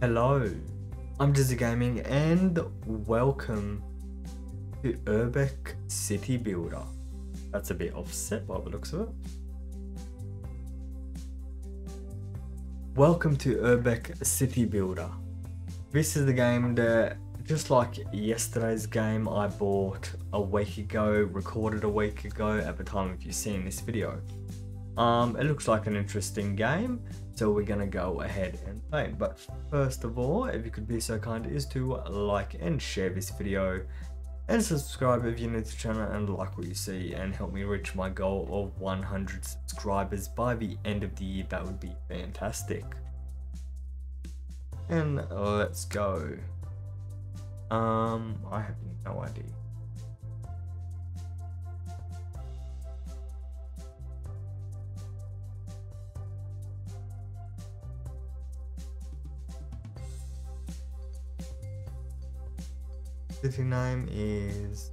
Hello, I'm Jezza Gaming and welcome to Urbek City Builder. That's a bit offset by the looks of it. Welcome to Urbek City Builder. This is the game that, just like yesterday's game I bought a week ago, recorded a week ago at the time of you seeing this video. Um, it looks like an interesting game, so we're gonna go ahead and play. But first of all, if you could be so kind, is to like and share this video and subscribe if you're new to the channel and like what you see and help me reach my goal of 100 subscribers by the end of the year. That would be fantastic. And let's go. Um, I have no idea. City name is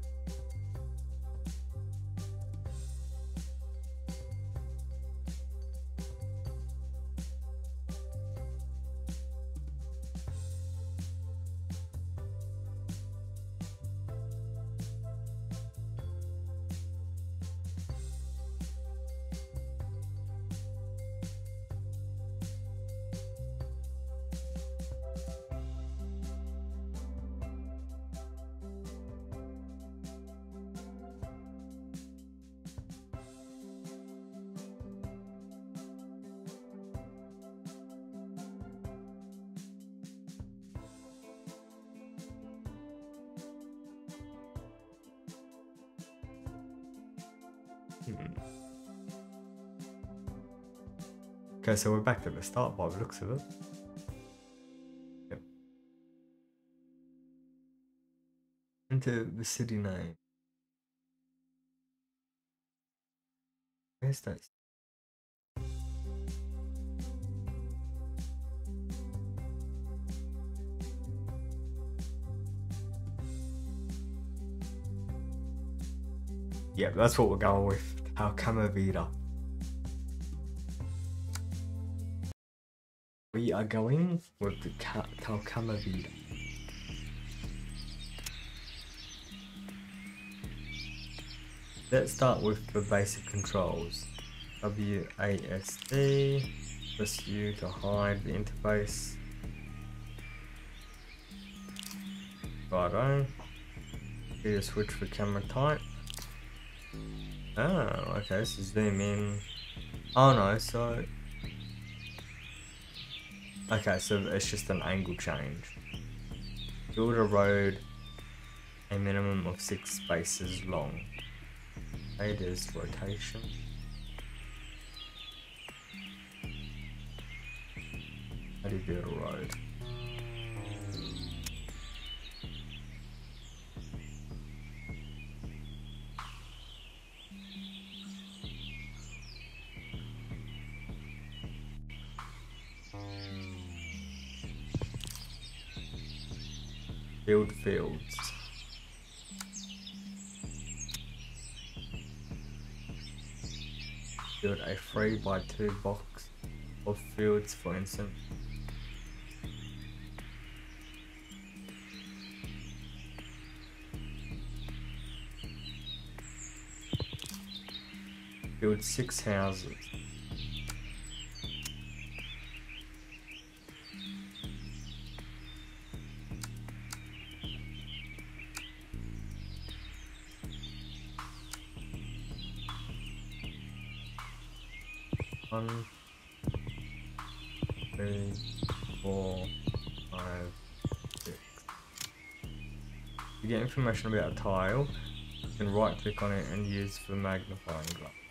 so we're back to the start by the looks of it. Yep. Into the city name. Where's that? Yeah, that's what we're going with. Talcama Vida. We are going with the Talcama Vida. Let's start with the basic controls. WASD, press U to hide the interface. Righto. Here switch for camera type. Oh, okay, so zoom in. Oh no, so... Okay, so it's just an angle change. Build a road a minimum of six spaces long. Is rotation. How do you build a road? Build fields. Build a 3 by 2 box of fields for instance. Build 6 houses. One, three, four, five, six. You get information about a tile, you can right click on it and use the magnifying glass.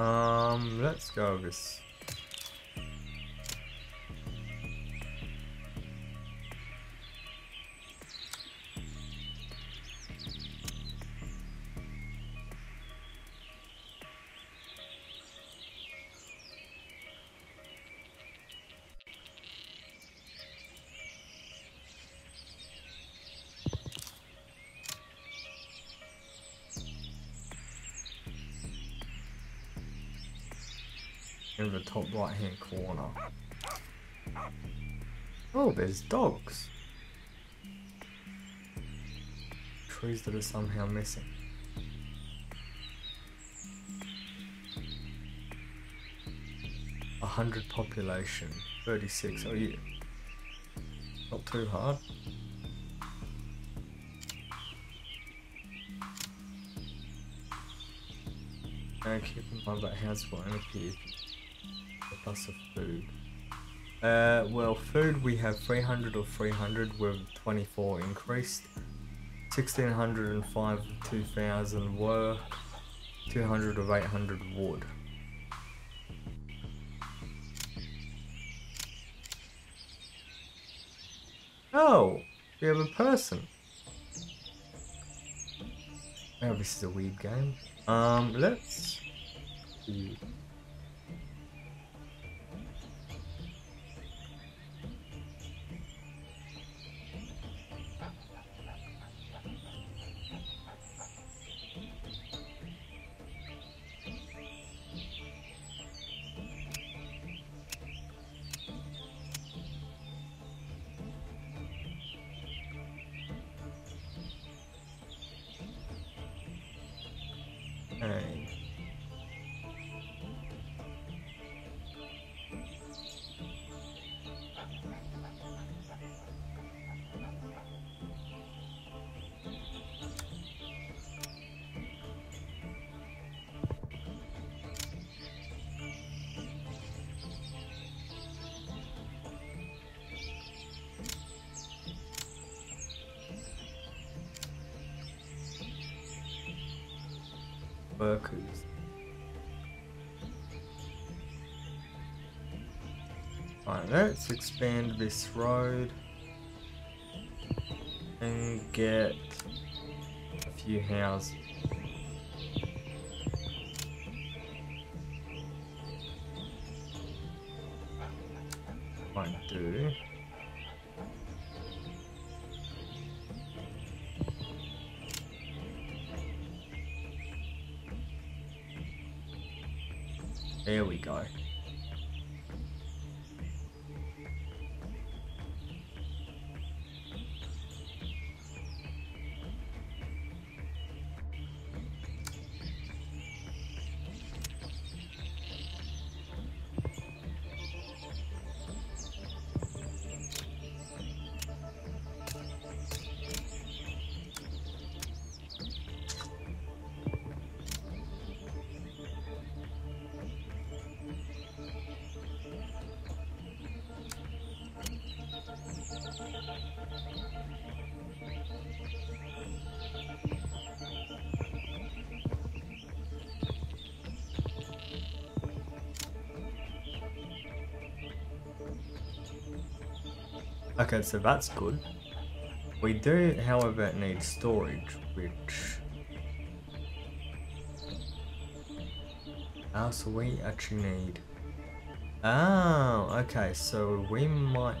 Um, let's go this. Right hand corner. Oh, there's dogs. Trees that are somehow missing. A hundred population, 36, oh yeah. Not too hard. And keep in mind that house will only appear plus of food. Uh, well, food we have 300 or 300 with 24 increased. 1605 2000 work. 200 of 800 wood. Oh, we have a person. Oh, this is a weird game. Um, let's see. Workers. Alright, let's expand this road and get a few houses. Okay, so that's good. We do, however, need storage, which... Ah, so we actually need... Oh, okay, so we might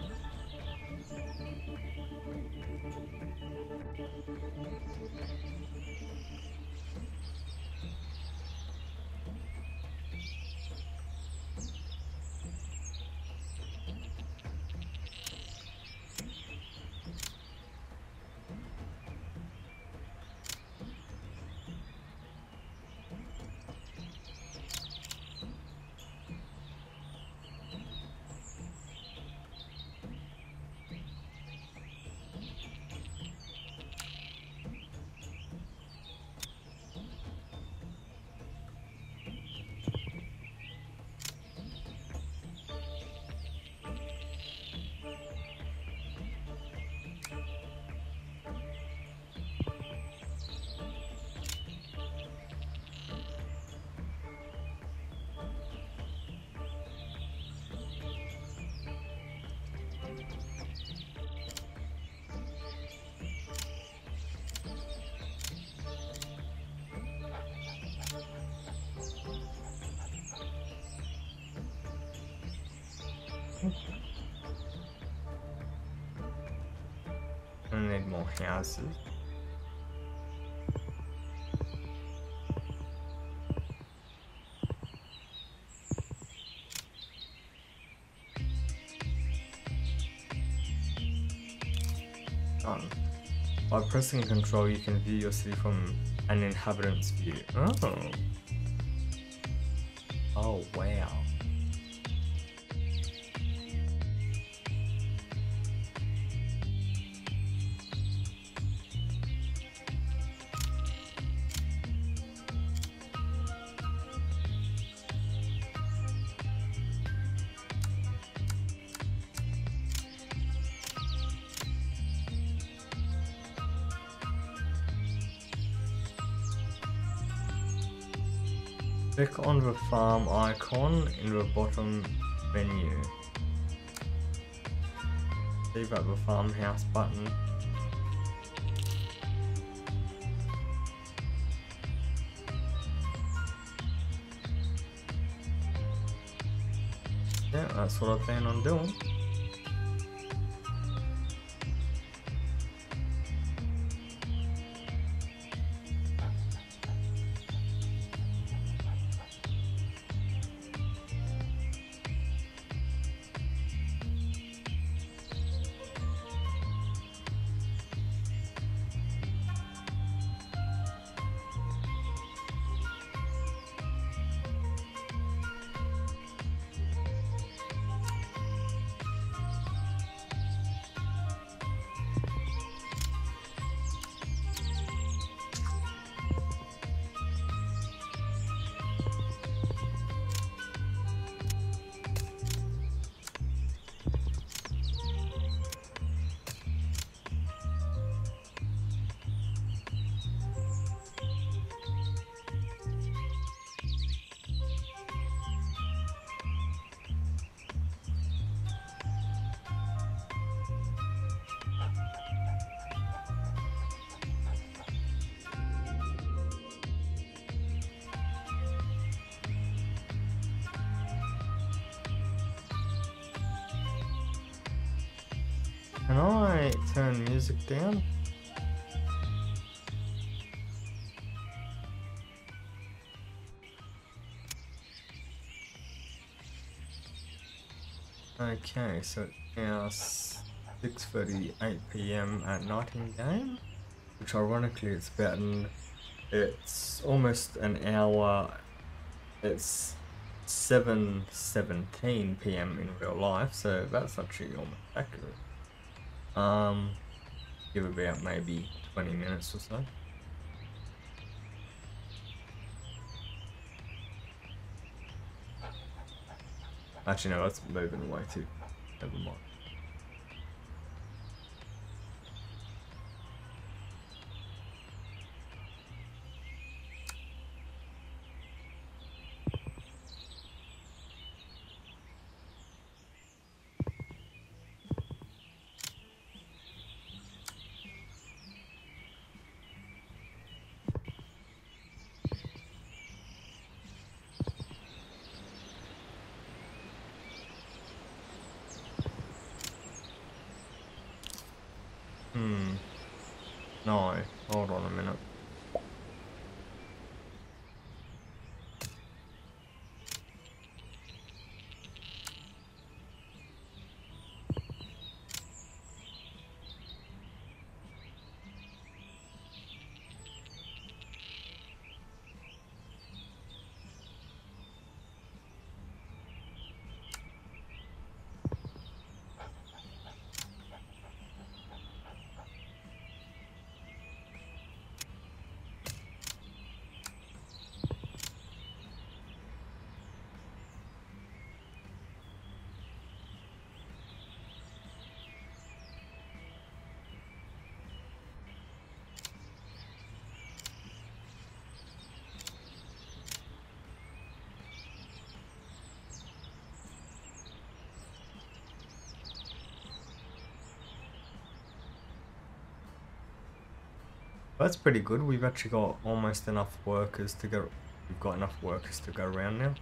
houses. By um, pressing control, you can view your city from an inhabitant's view. Oh, Click on the farm icon in the bottom menu. Leave out the farmhouse button. Yeah, that's what I plan on doing. Can I turn music down? Okay, so it's now 6.38 p.m. at night in game, which ironically it's about an, it's almost an hour, it's 7.17 p.m. in real life, so that's actually almost accurate. Um, give about maybe 20 minutes or so. Actually, no, that's moving away too. Never mind. No, hold on a That's pretty good. We've actually got almost enough workers to go. We've got enough workers to go around now.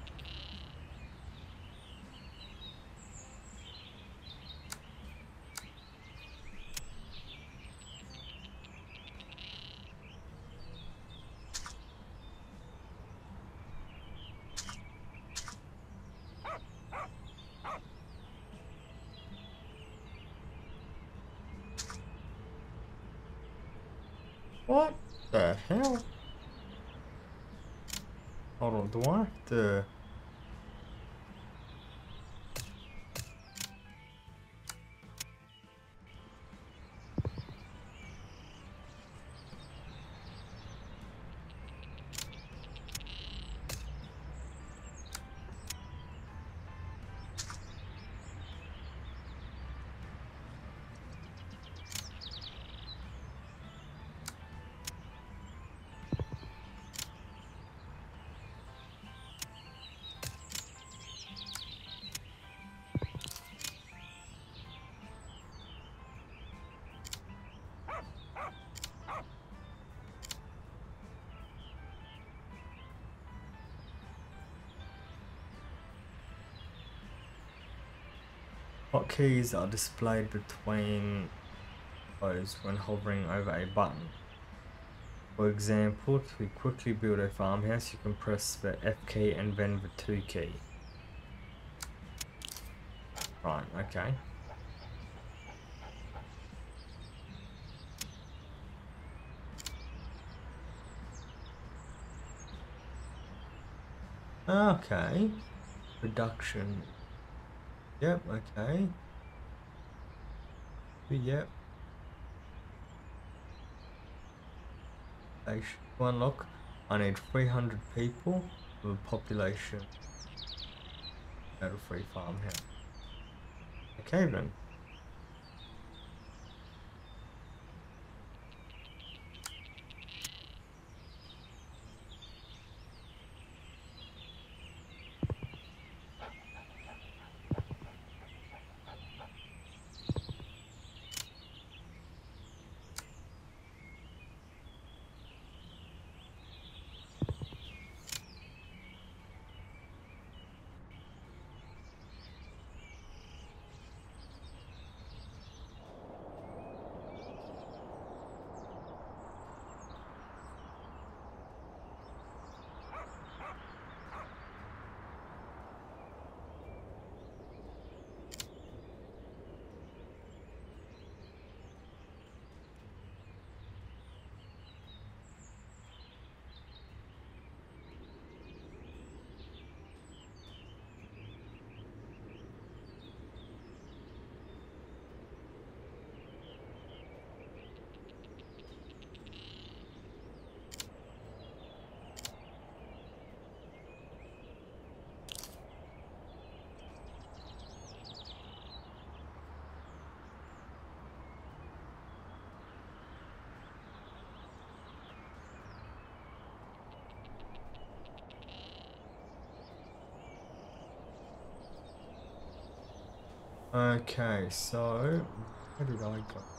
Hotkeys are displayed between those when hovering over a button. For example, to quickly build a farmhouse, you can press the F key and then the 2 key. Right, okay. Okay. Production Yep, okay. Yep. One look. I need 300 people with a population at a free farm here. Okay then. Okay, so where did I go?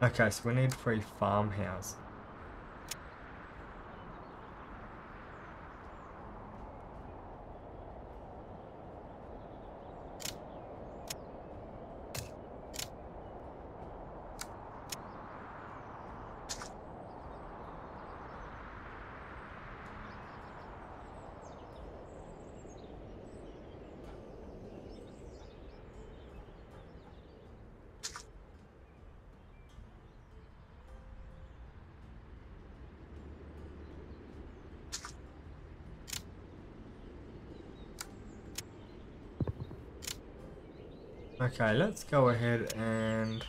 Okay, so we need three farmhouse. Okay, let's go ahead and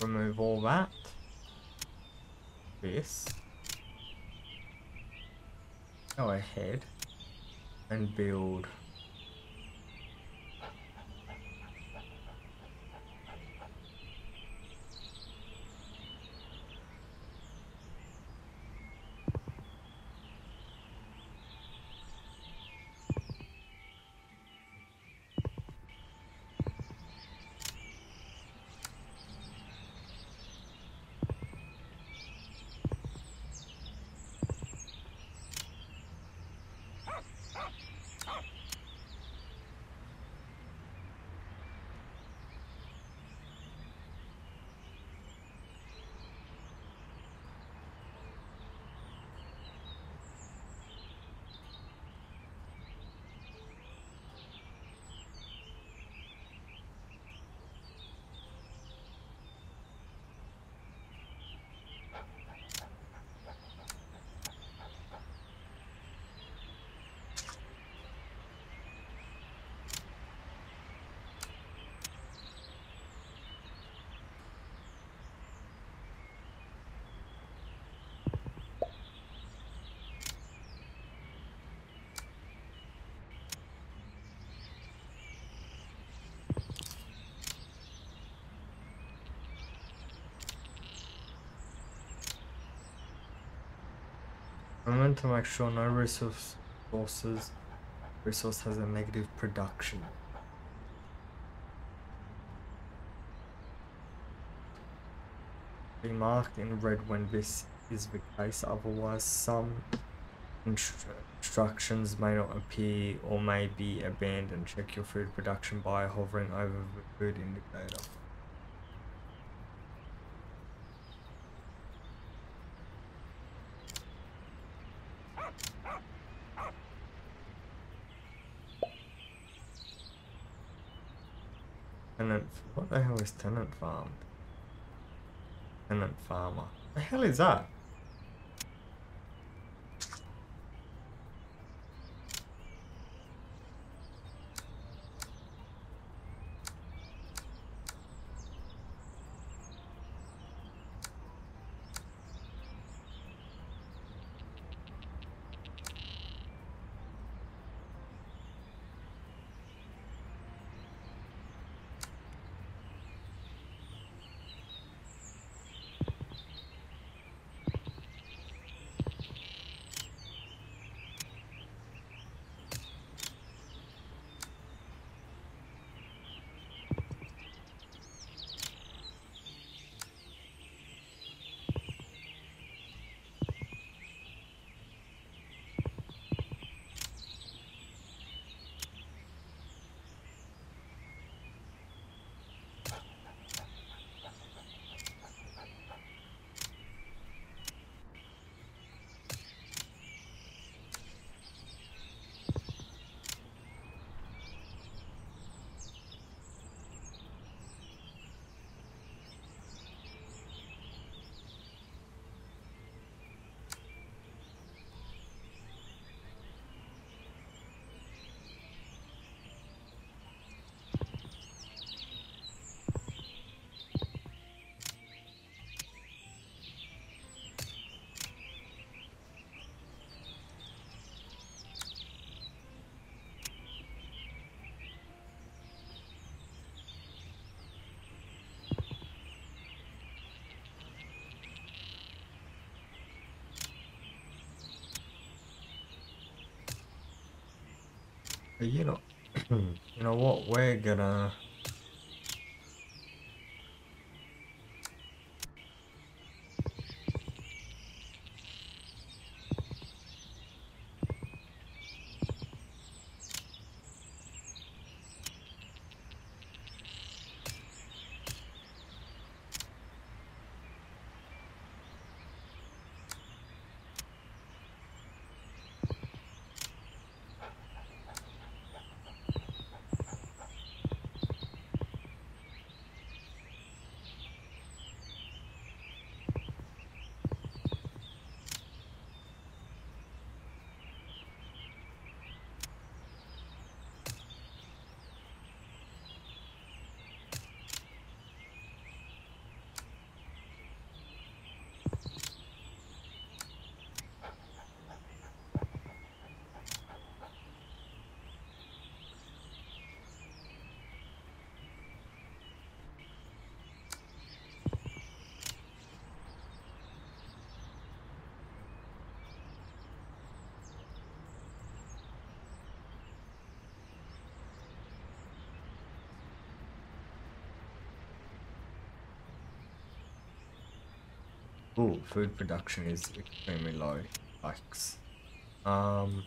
remove all that. This. Go ahead and build To make sure no resource sources resource has a negative production. Be marked in red when this is the case, otherwise some instructions may not appear or may be abandoned. Check your food production by hovering over the food indicator. Tenant, tenant farm? Tenant farmer. The hell is that? You know, you know what? We're gonna Ooh, food production is extremely low. Yikes. Um.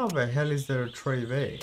How the hell is there a 3B?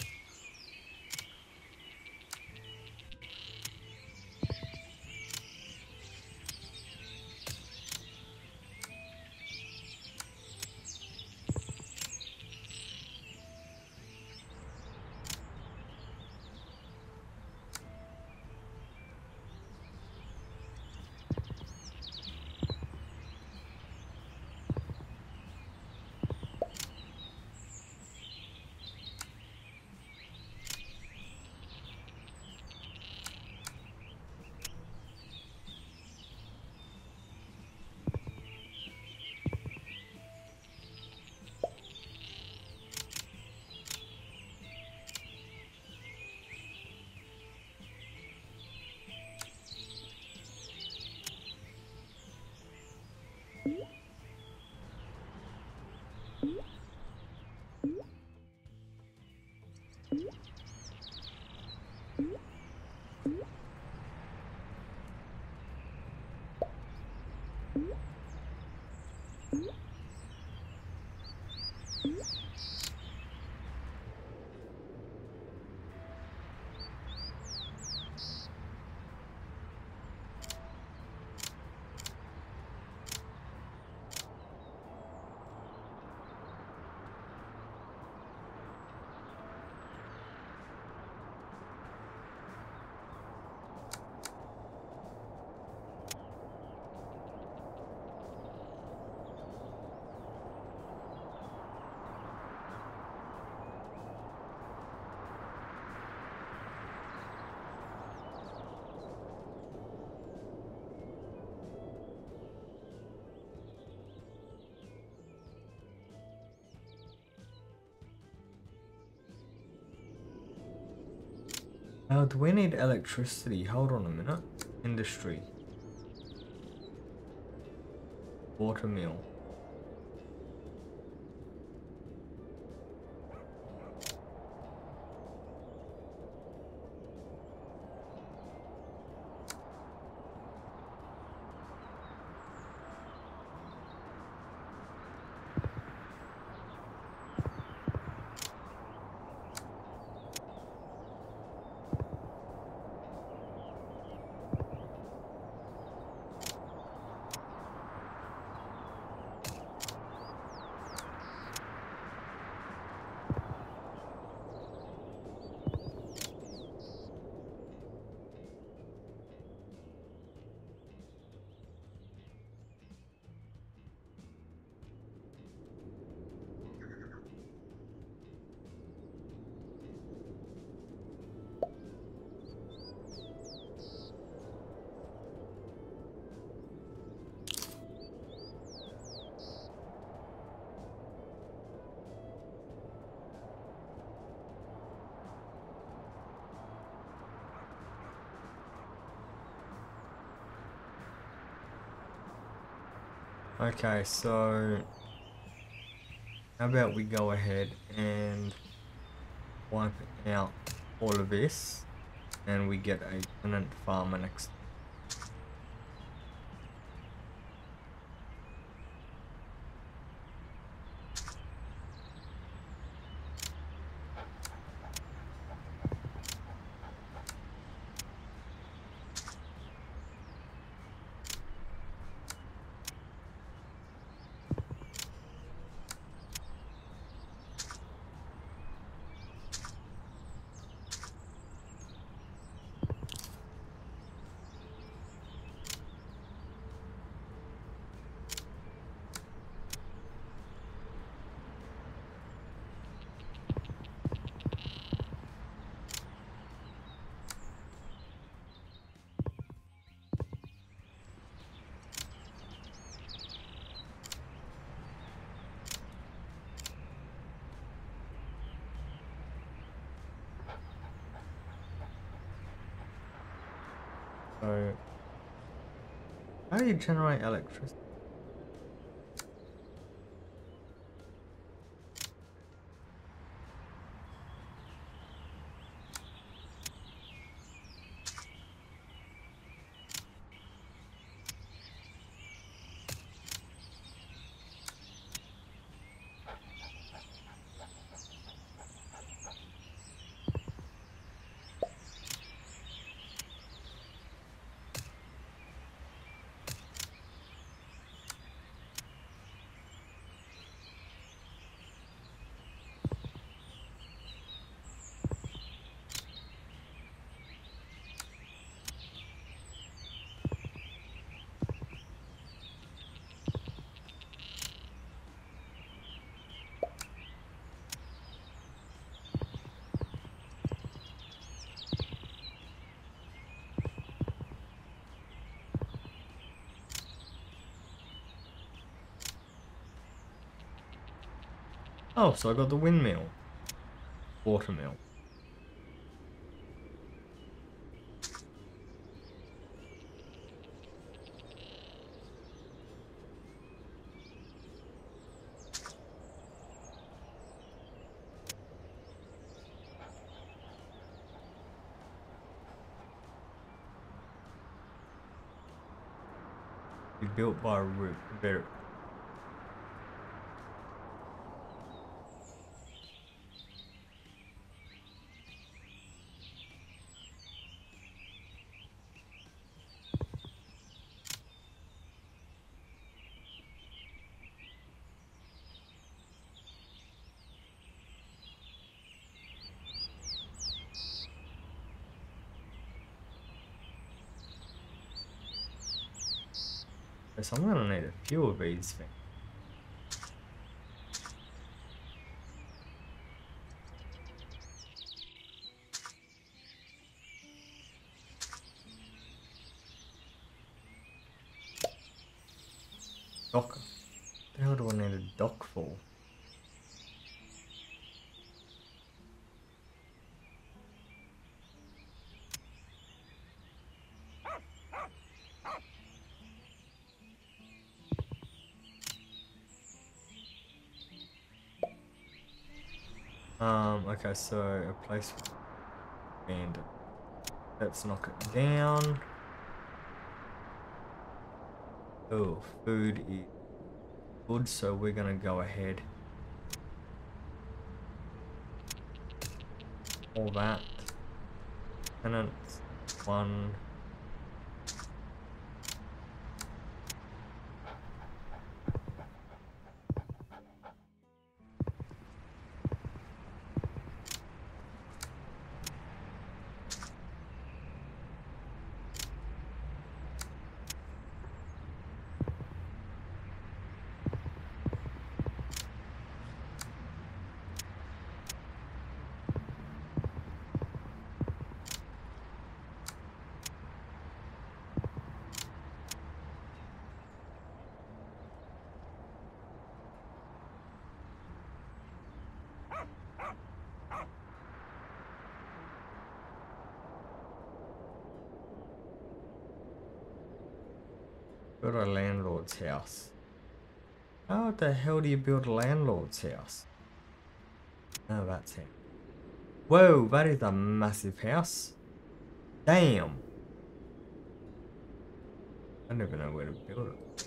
Now, do we need electricity? Hold on a minute. Industry. Water mill. Okay, so how about we go ahead and wipe out all of this and we get a tenant farmer next generate electricity? Oh, so I got the windmill. Watermill. Built by a So I'm gonna need a few of these things. Dock. What the hell do I need a dock for? Um, okay, so a place and let's knock it down. Oh, food is good, so we're gonna go ahead. All that. Tenants, one. Build a landlord's house. How the hell do you build a landlord's house? Oh, that's it. Whoa, that is a massive house. Damn. I never know where to build it.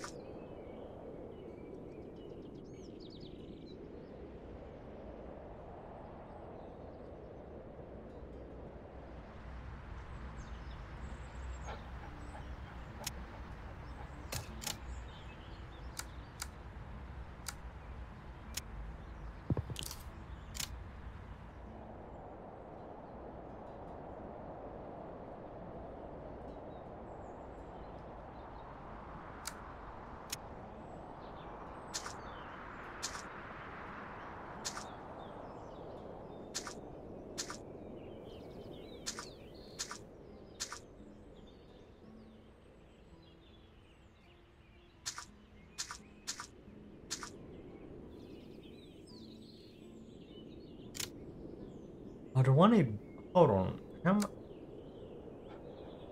I don't want. Hold on. How much?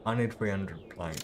I need 300 planks.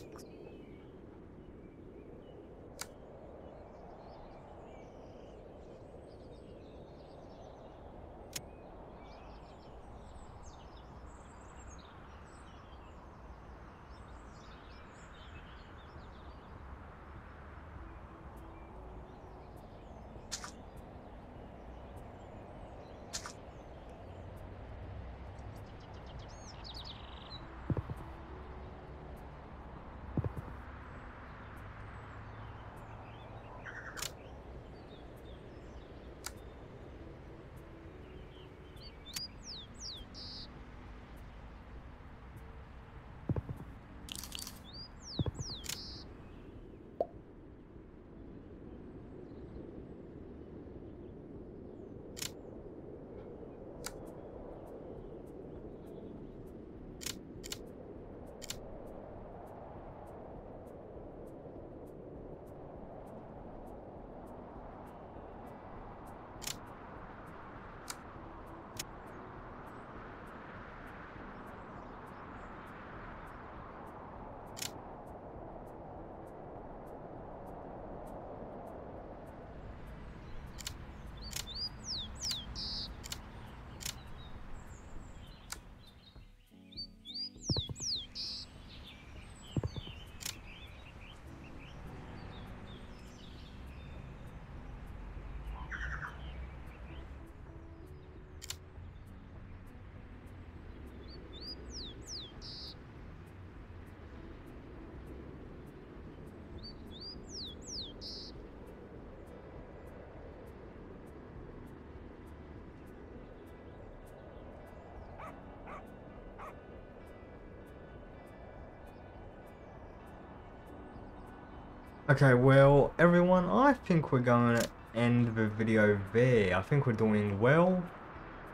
Okay, well, everyone, I think we're going to end the video there. I think we're doing well.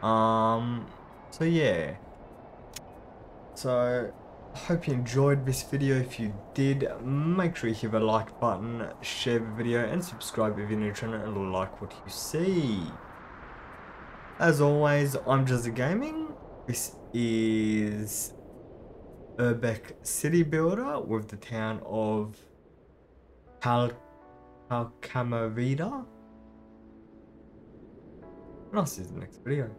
Um, so yeah. So, I hope you enjoyed this video. If you did, make sure you hit the like button, share the video, and subscribe if you're new to channel and like what you see. As always, I'm Jezza Gaming. This is Urbek City Builder with the town of And I'll see you in the next video.